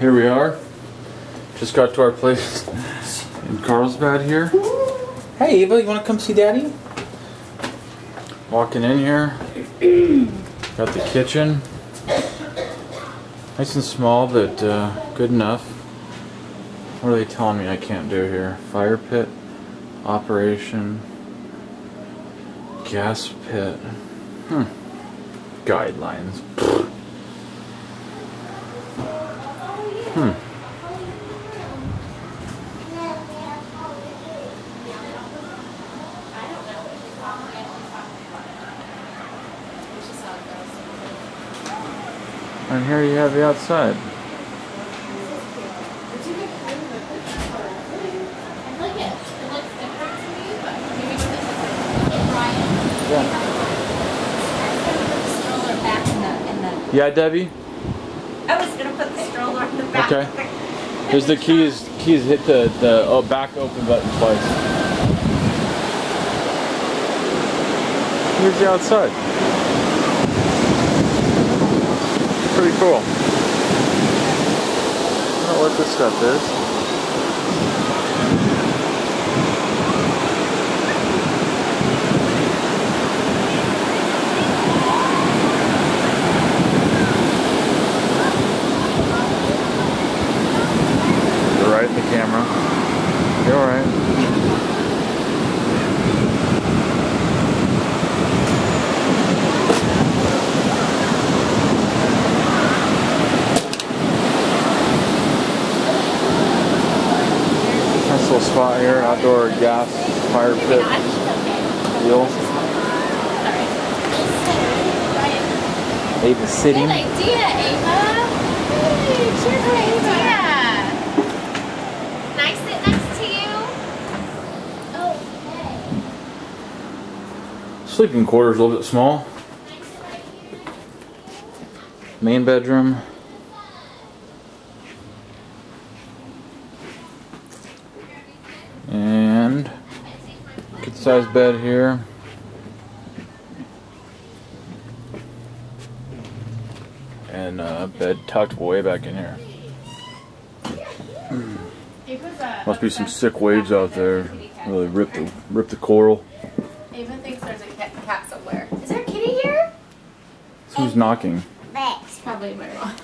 here we are. Just got to our place in Carlsbad here. Hey Eva, you want to come see Daddy? Walking in here. Got the kitchen. Nice and small, but uh, good enough. What are they telling me I can't do here? Fire pit, operation, gas pit. Hmm. Guidelines. Hmm. And here you have the outside. Yeah. Yeah, Debbie? I was gonna put the stroller in the back. Okay. Here's the keys. Keys hit the, the oh, back open button twice. Here's the outside. Pretty cool. I don't know what this stuff is. In the camera. You're alright. Nice little spot here, outdoor gas fire pit deal. Ava sitting. Good idea, Ava. Hey, cheers, Ava. Can I sit next to you? Okay. Sleeping quarters a little bit small. Main bedroom. And good sized bed here. And uh, bed tucked way back in here. Must be some sick waves out there. Really rip the rip the coral. Thinks there's a cat, somewhere. Is there a kitty here? Who's knocking? It's probably my mom.